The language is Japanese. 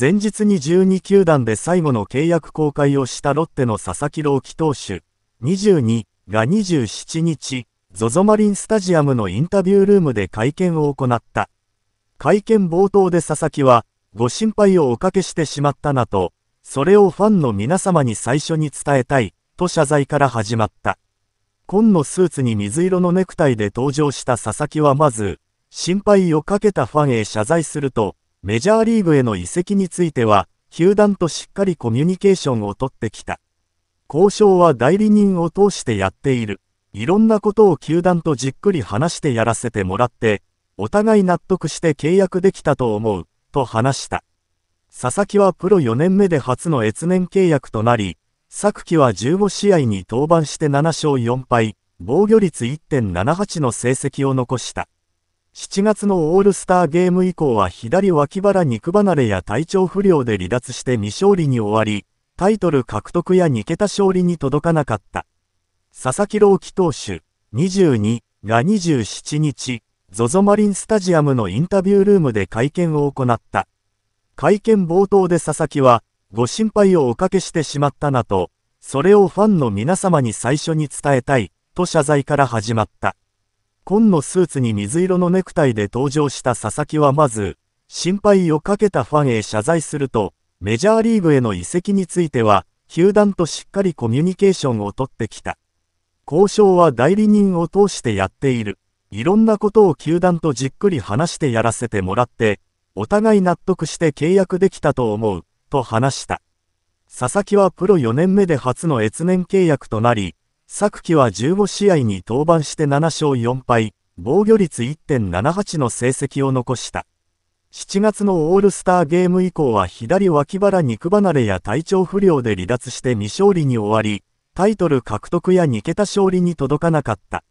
前日に12球団で最後の契約公開をしたロッテの佐々木朗希投手、22が27日、ZOZO マリンスタジアムのインタビュールームで会見を行った。会見冒頭で佐々木は、ご心配をおかけしてしまったなと、それをファンの皆様に最初に伝えたい、と謝罪から始まった。紺のスーツに水色のネクタイで登場した佐々木はまず、心配をかけたファンへ謝罪すると、メジャーリーグへの移籍については、球団としっかりコミュニケーションをとってきた。交渉は代理人を通してやっている。いろんなことを球団とじっくり話してやらせてもらって、お互い納得して契約できたと思う、と話した。佐々木はプロ4年目で初の越年契約となり、昨季は15試合に登板して7勝4敗、防御率1.78の成績を残した。7月のオールスターゲーム以降は左脇腹肉離れや体調不良で離脱して未勝利に終わり、タイトル獲得や2桁勝利に届かなかった。佐々木朗希投手、22が27日、ZOZO マリンスタジアムのインタビュールームで会見を行った。会見冒頭で佐々木は、ご心配をおかけしてしまったなと、それをファンの皆様に最初に伝えたい、と謝罪から始まった。紺のスーツに水色のネクタイで登場した佐々木はまず、心配をかけたファンへ謝罪すると、メジャーリーグへの移籍については、球団としっかりコミュニケーションをとってきた。交渉は代理人を通してやっている。いろんなことを球団とじっくり話してやらせてもらって、お互い納得して契約できたと思う、と話した。佐々木はプロ4年目で初の越年契約となり、昨季は15試合に登板して7勝4敗、防御率1.78の成績を残した。7月のオールスターゲーム以降は左脇腹肉離れや体調不良で離脱して未勝利に終わり、タイトル獲得や2桁勝利に届かなかった。